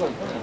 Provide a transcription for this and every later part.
cuenta.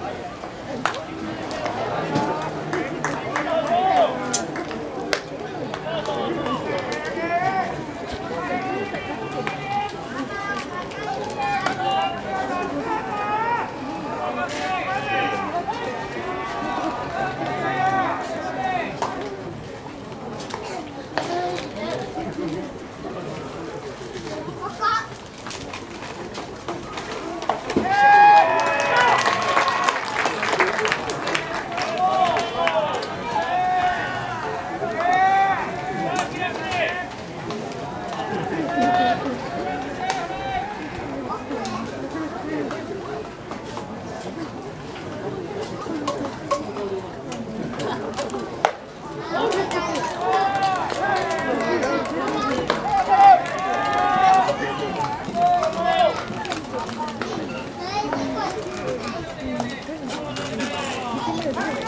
不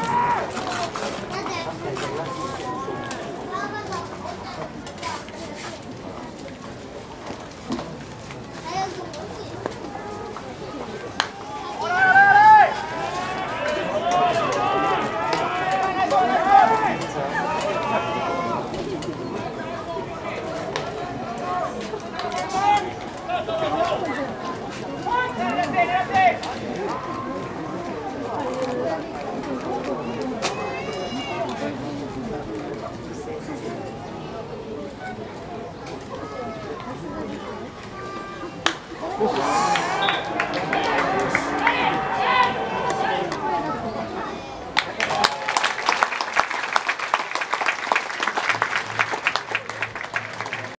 不行